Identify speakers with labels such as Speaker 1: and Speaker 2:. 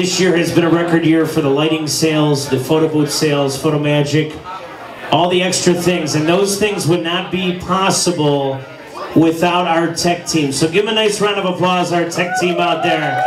Speaker 1: This year has been a record year for the lighting sales, the photo booth sales, Photo Magic, all the extra things. And those things would not be possible without our tech team. So give them a nice round of applause, our tech team out there.